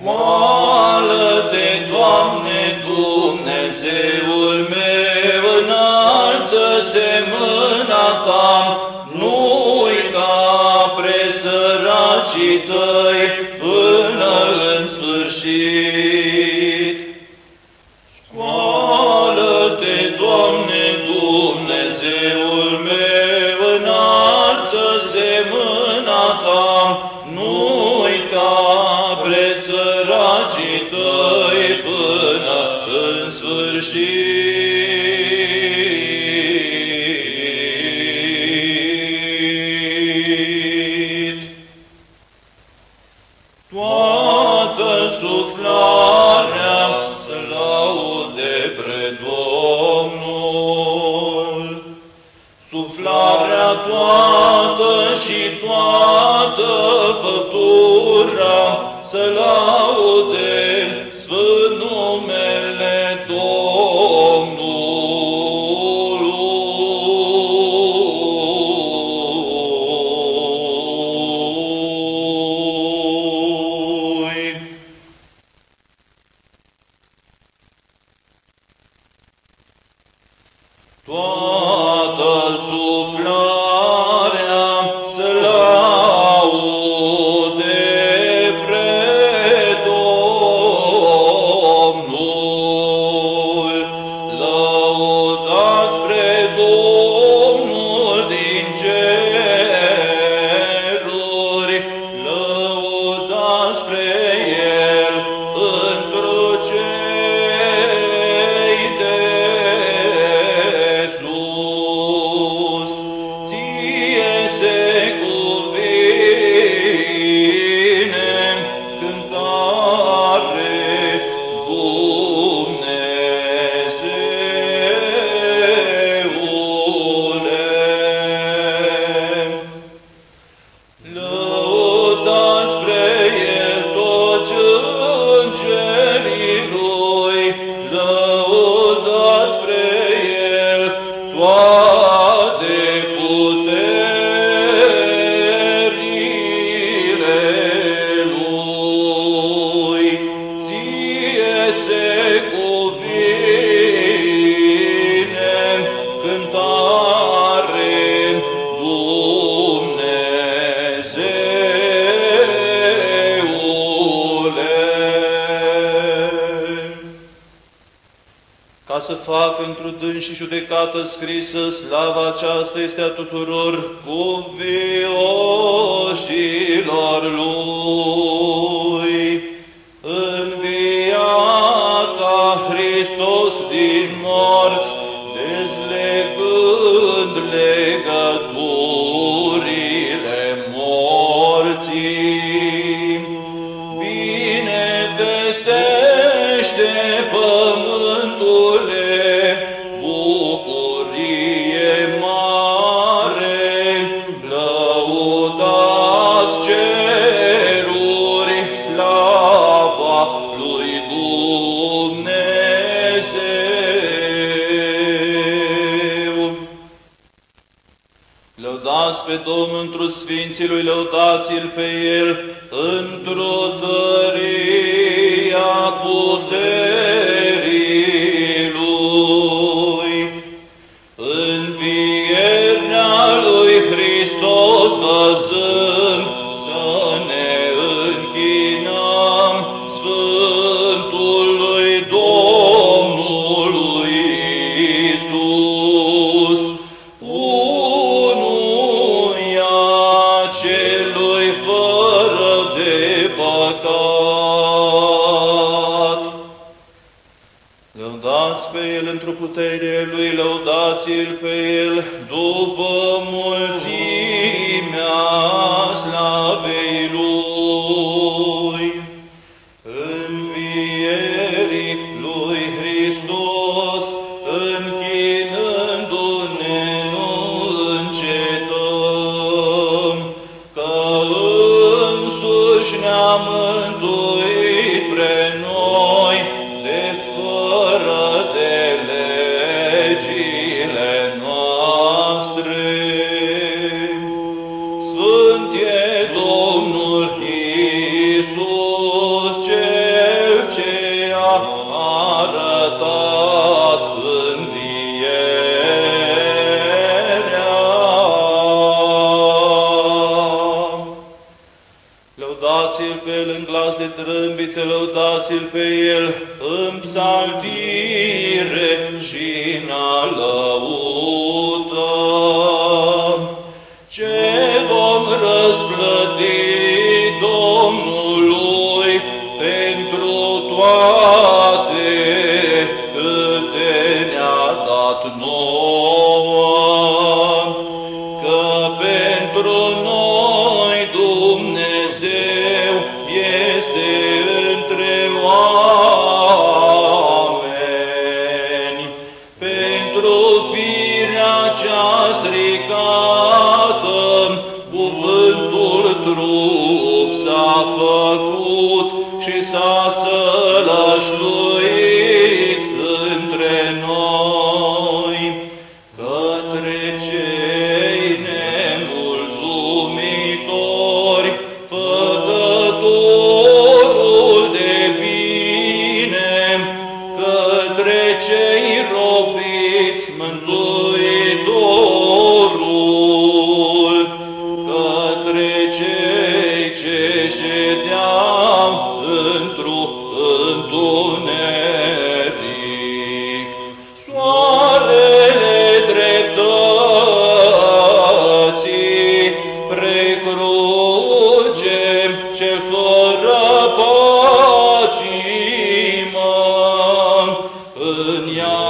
Scoală-te, Doamne, Dumnezeul meu, înalță-se mâna Ta, nu uita pre săracii Tăi până în sfârșit. Să Whoa. Ca să fac într-o dâns și judecată scrisă, slava aceasta este a tuturor cuvioșilor Lui. Înviata Hristos din morți, dezlegând legăturile morții. Bine vestește pe Domnul întru Sfinții Lui, lăudați-L pe El într-o tăria putere Lui, lăudați-L pe El după mulțimea slavei Lui. Învierii Lui Hristos, închinându-ne nu încetăm, că însuși ne-a mântuit lăudați-l pe el în glas de trâmbițe, lăudați-l pe el în psaltire și în alăută. Mântuitorul, către cei ce ședeau într-o întuneric. Soarele dreptății precruce cel fără patimă, în iad